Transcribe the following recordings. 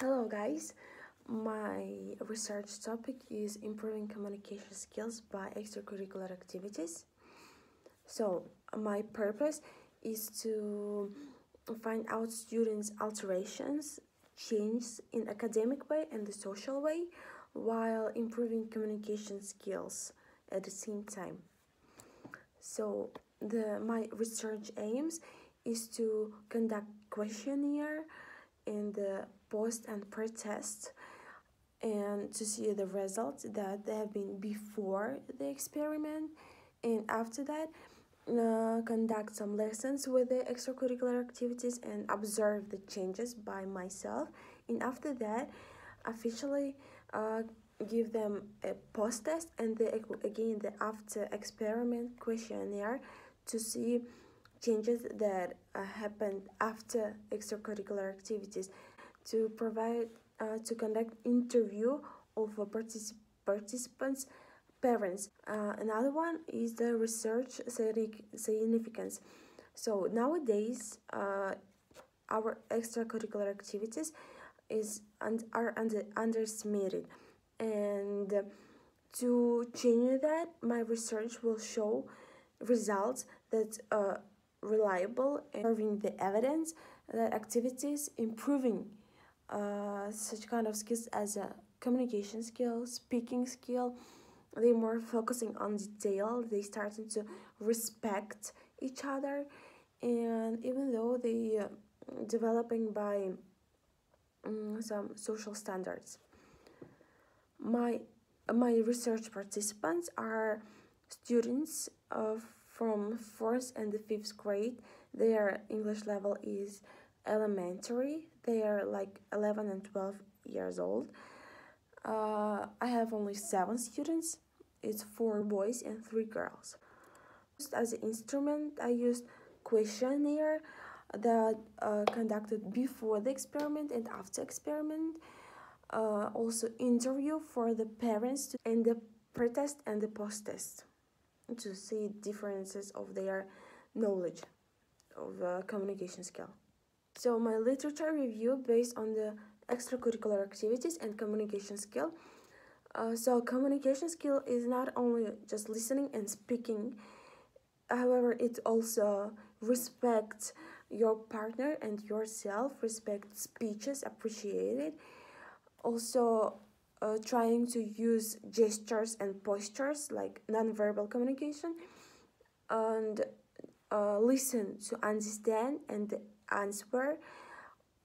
Hello, guys. My research topic is improving communication skills by extracurricular activities. So, my purpose is to find out students' alterations, changes in academic way and the social way, while improving communication skills at the same time. So, the my research aims is to conduct questionnaire in the post and pre-test and to see the results that they have been before the experiment. And after that uh, conduct some lessons with the extracurricular activities and observe the changes by myself. And after that officially uh, give them a post test and the, again the after experiment questionnaire to see changes that uh, happened after extracurricular activities to provide uh, to conduct interview of particip- participants parents. Uh, another one is the research significance. So nowadays uh, our extracurricular activities is and are under underestimated. And to change that my research will show results that uh, reliable and the evidence that activities improving uh, such kind of skills as a communication skill, speaking skill, they more focusing on detail. They starting to respect each other, and even though they uh, developing by um, some social standards. My my research participants are students of from fourth and the fifth grade. Their English level is elementary. They are like 11 and 12 years old. Uh, I have only seven students. It's four boys and three girls. As an instrument, I used questionnaire that uh, conducted before the experiment and after experiment. Uh, also interview for the parents to, and the pre-test and the post-test to see differences of their knowledge of uh, communication skill. So my literature review based on the extracurricular activities and communication skill. Uh, so communication skill is not only just listening and speaking, however, it also respect your partner and yourself, respect speeches, appreciate it. Also, uh, trying to use gestures and postures like nonverbal communication and uh, listen to understand and answer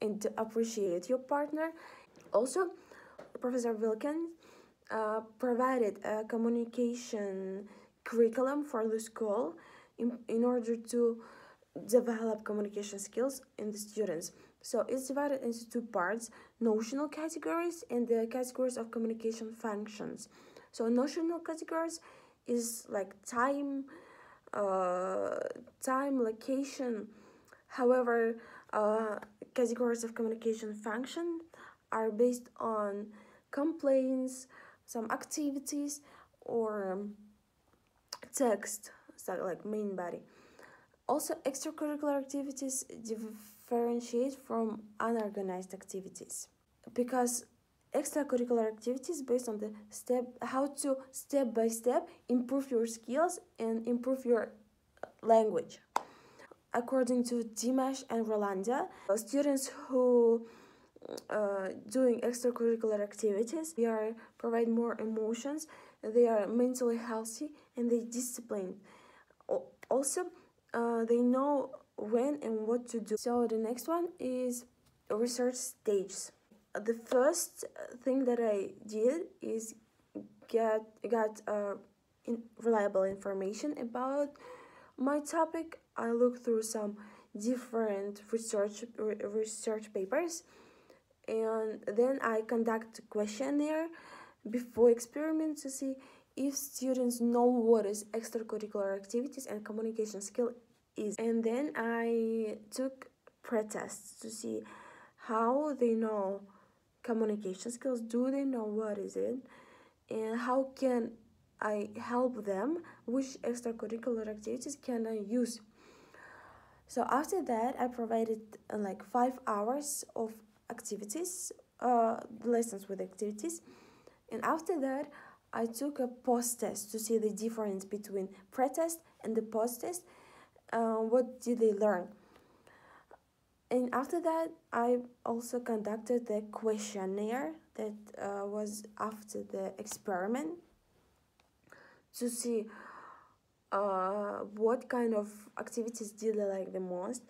and appreciate your partner. Also professor Wilkins uh, provided a communication curriculum for the school in, in order to develop communication skills in the students so it's divided into two parts notional categories and the categories of communication functions. So notional categories is like time, uh, time, location. However, uh, categories of communication function are based on complaints, some activities, or text, so like main body. Also, extracurricular activities differentiate from unorganized activities. Because extracurricular activities based on the step how to step by step improve your skills and improve your language. According to dimash and rolanda students who uh, doing extracurricular activities they are provide more emotions they are mentally healthy and they disciplined. Also uh, they know when and what to do. So the next one is research stages. The first thing that I did is get got uh, in reliable information about my topic. I looked through some different research re research papers, and then I conduct questionnaire before experiment to see if students know what is extracurricular activities and communication skill is and then i took pre-tests to see how they know communication skills do they know what is it and how can i help them which extracurricular activities can i use so after that i provided uh, like five hours of activities uh, lessons with activities. And after that, I took a post test to see the difference between pre-test and the post test. Uh, what did they learn? And after that, I also conducted the questionnaire that uh, was after the experiment to see uh, what kind of activities did they like the most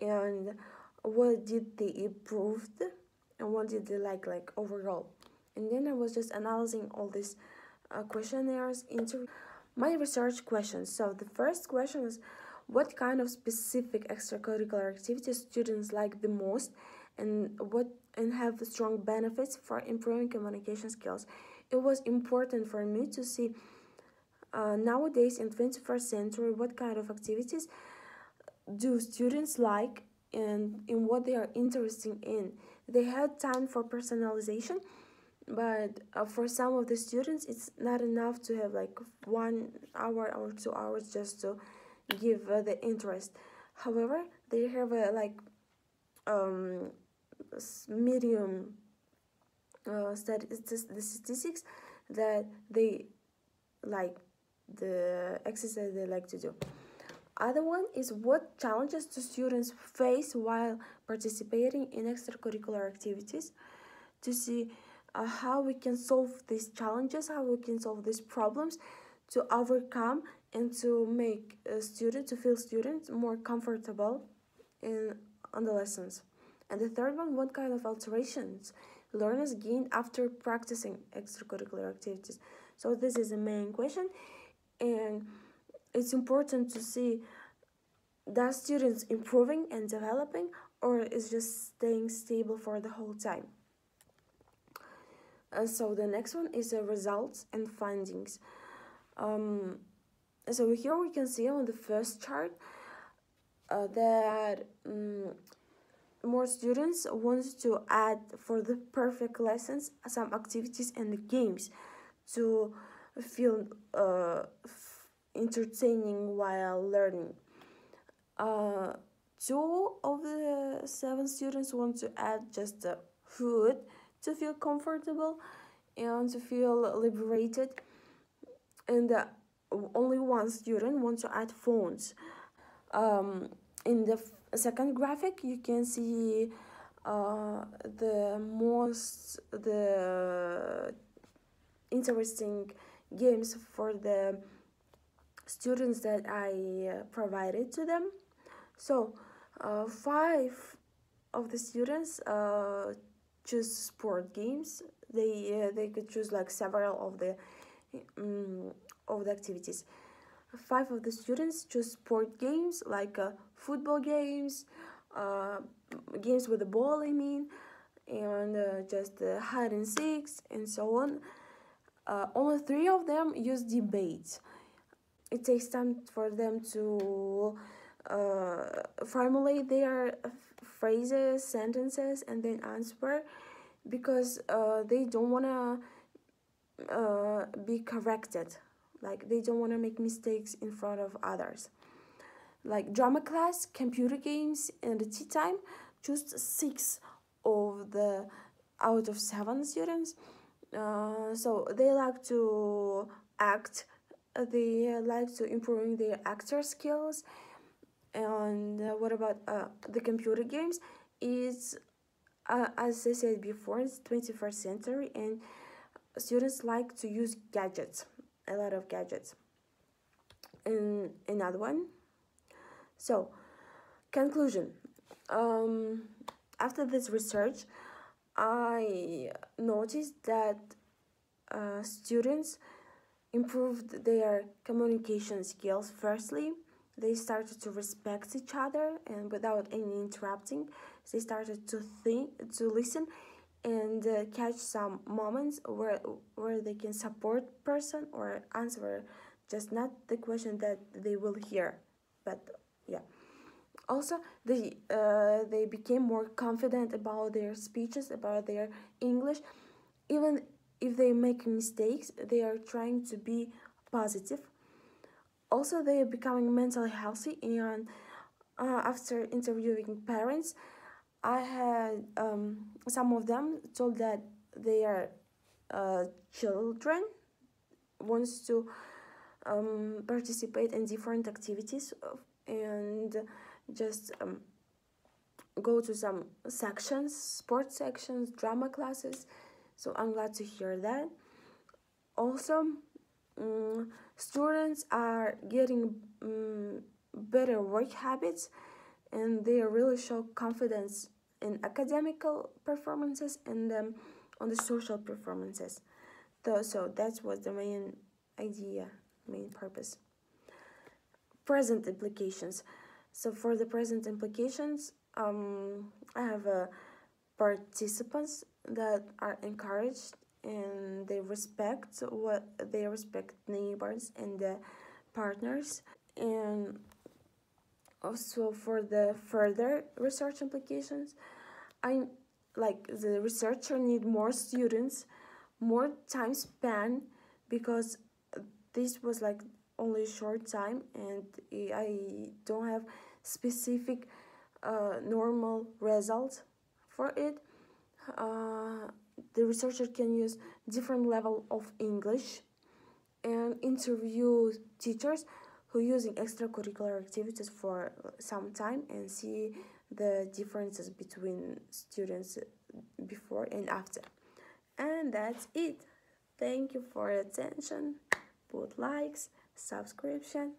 and what did they improve and what did they like like overall and then i was just analyzing all these uh, questionnaires into my research questions so the first question is what kind of specific extracurricular activities students like the most and what and have strong benefits for improving communication skills? It was important for me to see uh, nowadays in 21st century what kind of activities do students like and in what they are interested in. They had time for personalization but uh, for some of the students it's not enough to have like one hour or two hours just to give uh, the interest however they have a like um medium uh, the statistics that they like the exercise they like to do. Other one is what challenges do students face while participating in extracurricular activities to see uh, how we can solve these challenges, how we can solve these problems to overcome and to make a student to feel students more comfortable in on the lessons. And the third one, what kind of alterations learners gain after practicing extracurricular activities. So this is the main question and it's important to see that students improving and developing or is just staying stable for the whole time uh, so the next one is the results and findings um, so here we can see on the first chart uh, that um, more students want to add for the perfect lessons some activities and the games to feel uh, entertaining while learning. Uh, two of the seven students want to add just food to feel comfortable and to feel liberated, and only one student wants to add phones. Um, in the second graphic, you can see uh, the most the interesting games for the students that I uh, provided to them. So, uh, five of the students uh, choose sport games. They uh, they could choose like several of the um, of the activities. Five of the students choose sport games like uh, football games, uh, games with the ball. I mean, and just hide and seeks and so on uh, only three of them use debate. It takes time for them to uh, formulate their phrases, sentences, and then answer because uh, they don't want to uh, be corrected. Like, they don't want to make mistakes in front of others. Like, drama class, computer games, and the tea time, just six of the out of seven students. Uh, so they like to act they like to improving their actor skills. And uh, what about uh, the computer games? Is uh, as i said before it's 21st century and students like to use gadgets a lot of gadgets. And another one. So conclusion. Um, after this research I noticed that uh, students improved their communication skills. Firstly, they started to respect each other and without any interrupting, they started to think, to listen, and uh, catch some moments where where they can support person or answer just not the question that they will hear, but yeah. Also they uh, they became more confident about their speeches about their english. Even if they make mistakes they are trying to be positive. Also they are becoming mentally healthy and uh, after interviewing parents i had um, some of them told that their uh, children wants to um, participate in different activities and just um, go to some sections sports sections drama classes. So i'm glad to hear that. Also um, students are getting um, better work habits and they really show confidence in academical performances and on the social performances. So, so that was the main idea main purpose. Present implications. So for the present implications um, i have uh, participants that are encouraged and they respect what they respect neighbors and the partners and also for the further research implications i like the researcher need more students more time span because this was like only short time and i don't have specific uh, normal results for it. Uh, the researcher can use different level of english and interview teachers who using extracurricular activities for some time and see the differences between students before and after. And that's it. Thank you for attention. Put likes subscription